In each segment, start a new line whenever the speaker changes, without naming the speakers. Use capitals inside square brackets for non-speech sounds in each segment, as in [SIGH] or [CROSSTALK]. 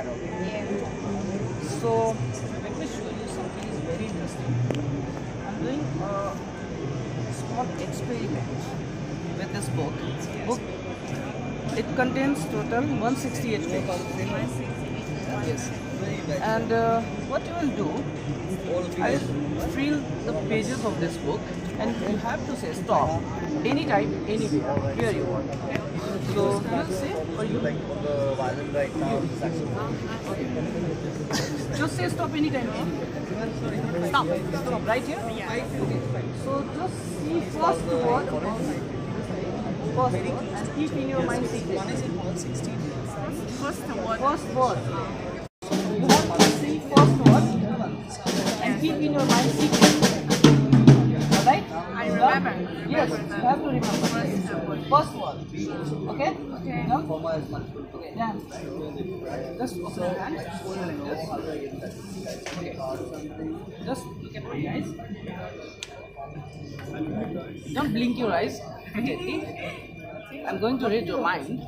Yeah.
So let me show you something is very interesting. I'm doing a small experiment with this book. Book it contains total 168 pages. Yes. And uh, what you will do, I will fill the pages of this book, and you have to say stop anytime, anywhere, here you want. So you will say or you
the violin right now is
just say stop anytime, anywhere. Stop. Stop right here. Okay. So just see first word. First word and keep in your mind secret.
First one.
First word. You have to see first word and keep in your mind secret. Alright?
I remember.
Yes, you have to remember. First word. Okay?
Okay.
Now, okay, dance. Just open your hand. Hold it like this. Okay. Just look at my eyes. Don't blink your eyes. Okay. I'm going to read your mind.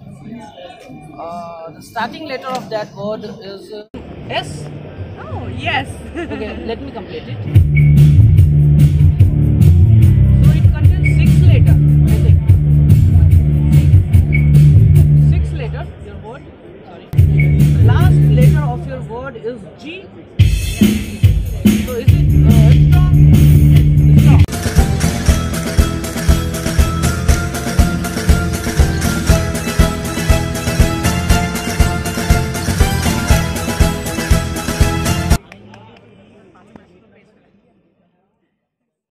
Uh, the starting letter of that word is uh, S.
Oh, yes.
Okay, [LAUGHS] let me complete it. So it contains six letters, I think. Six letters, your word. Sorry. Last letter of your word is G